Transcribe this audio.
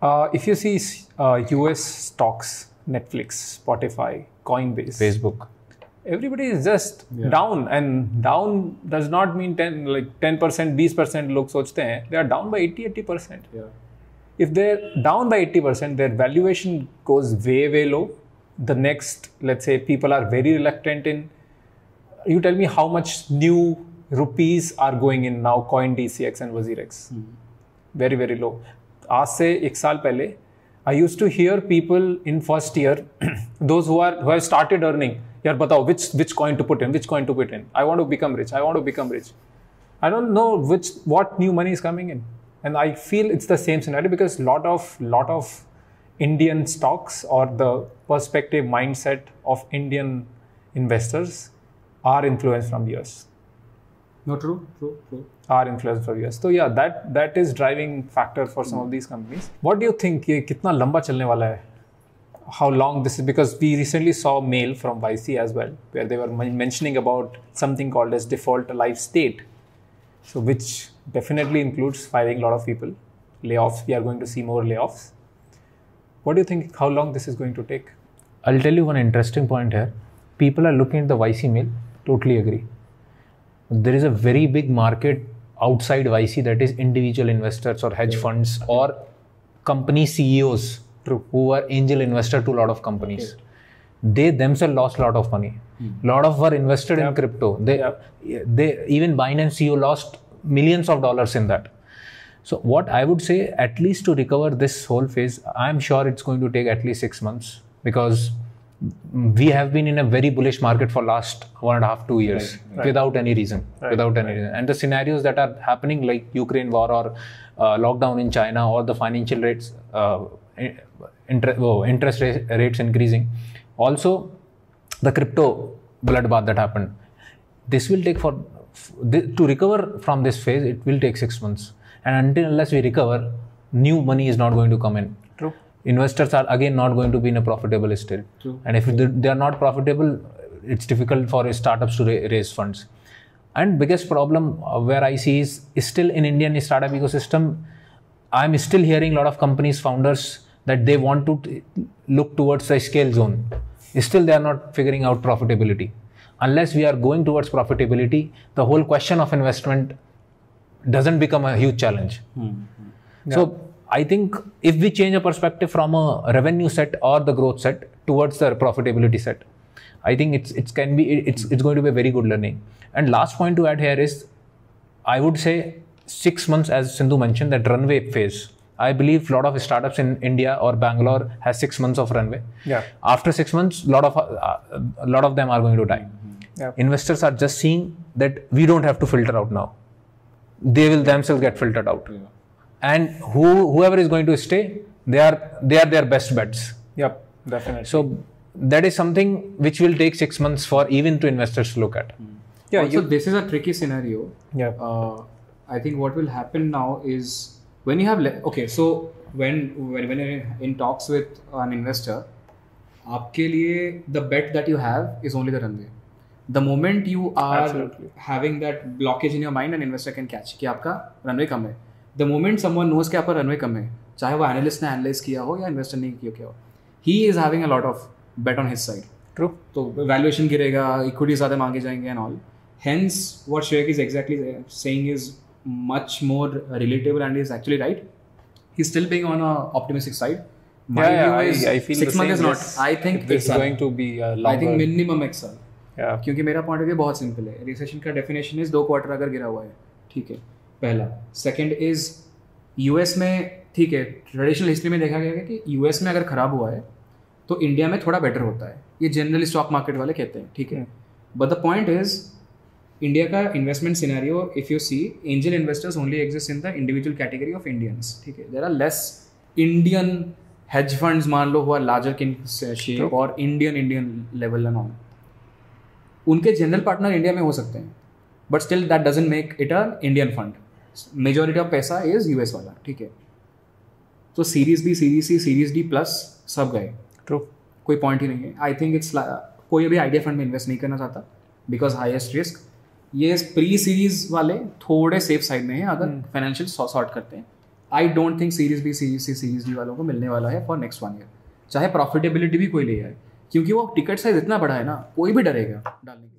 Uh, if you see uh, US stocks, Netflix, Spotify, Coinbase, Facebook. everybody is just down and down does not mean 10 like 10% 20% लोग सोचते हैं they are down by 80 80% Yeah. if they're down by 80% their valuation goes way way low the next let's say people are very reluctant in you tell me how much new rupees are going in now coin dcx and wazirex very very low आज से एक साल पहले I use to hear people in first year those who are have started earning यार बताओ which which coin to put in which coin to put in I want to become rich I want to become rich I don't know which what new money is coming in and I feel it's the same scenario because lot of lot of Indian stocks और the perspective mind set of Indian investors are influence from yours No, true, true, true. Are influenced for US. So yeah, that that is driving factor for some of these companies. What do you think ये कितना How long this is because we recently saw mail from YC as well where they were mentioning about something called as default alive state. So which definitely includes firing a lot of people, layoffs. We are going to see more layoffs. What do you think? How long this is going to take? I'll tell you one interesting point here. People are looking at the YC mail. Totally agree. There is a very big market outside YC that is individual investors or hedge funds or company CEOs who are angel investor to a lot of companies. They themselves lost a lot of money. A lot of were invested in crypto. They, they even Binance CEO lost millions of dollars in that. So what I would say, at least to recover this whole phase, I'm sure it's going to take at least six months because we have been in a very bullish market for last one and a half two years without any reason without any reason. And the scenarios that are happening like ukraine war or uh, lockdown in china or the financial rates uh, inter- oh, interest ra- rates increasing. Also the crypto bloodbath that happened. This will take for to recover from this phase it will take six months. And until unless we recover new money is not going to come in. True. Investors are again not going to be in a profitable state. And if they are not profitable it's difficult for startups to raise funds. And biggest problem uh, where i see is, is still in indian startup ecosystem i'm still hearing a lot of companies founders that they want to t- look towards the scale zone. Still they are not figuring out profitability. Unless we are going towards profitability the whole question of investment doesn't become a huge challenge. So I think if we change a perspective from a revenue set or the growth set towards the profitability set, I think it's it's can be it's it's going to be a very good learning. And last point to add here is, I would say six months, as Sindhu mentioned, that runway phase. I believe a lot of startups in India or Bangalore has six months of runway. Yeah. After six months, lot of uh, a lot of them are going to die. Yeah. Investors are just seeing that we don't have to filter out now. They will themselves get filtered out and who whoever is going to stay they are they are their best bets Yep, definitely. so that is something which will take 6 months for even to investors to look at yeah, also, you, this is a tricky scenario. yeah, Uh, I think what will happen now is when you have le- okay, so when when when you're in talks with an investor, आपके लिए the bet that you have is only the runway. The moment you are Absolutely. having that blockage in your mind, an investor can catch कि आपका runway कम है. The moment someone knows कि आपका runway कम है, चाहे वो analyst ने analyze किया हो या investor ने किया किया हो, he is having a lot of bet on his side. true. तो वैल्यूएशन गिरेगा इक्विटी ज़्यादा मांगे जाएँगे and all hence what Shaikh is exactly saying is much more relatable and is actually right he still being on a optimistic side Yeah, yeah, I, I feel six the month same. Is not yes. I think it's going to be a I longer. Think minimum एक साल yeah, क्योंकि मेरा point of view बहुत simple है recession का definition is दो quarter अगर गिरा हुआ है ठीक है पहला। सेकंड इज़ यूएस में ठीक है ट्रेडिशनल हिस्ट्री में देखा गया है कि यूएस में अगर खराब हुआ है तो इंडिया में थोड़ा बेटर होता है। ये जनरली स्टॉक मार्केट वाले कहते हैं ठीक है? But the point is India का investment scenario if you see angel investors only exist in the individual category of Indians ठीक है? There are less Indian hedge funds मान लो हुआ लार्जर इन शेप और Indian Indian level and on उनके general partner India में हो सकते हैं but still that doesn't make it a Indian fund majority of पैसा इज़ यूएस वाला ठीक है? तो series B series C series D plus सब गए। True. कोई पॉइंट ही नहीं है। आई थिंक इट्स कोई अभी आइडिया फंड में इन्वेस्ट नहीं करना चाहता बिकॉज़ हाईएस्ट रिस्क ये प्री सीरीज़ वाले थोड़े सेफ़ साइड में हैं अगर फाइनेंशियल सॉर्ट करते हैं। I don't think series B series C series D वालों को मिलने वाला है फॉर नेक्स्ट वन ईयर चाहे प्रॉफिटेबिलिटी भी कोई ले आए क्योंकि वो टिकट साइज़ इतना बड़ा है ना कोई भी डरेगा डालने के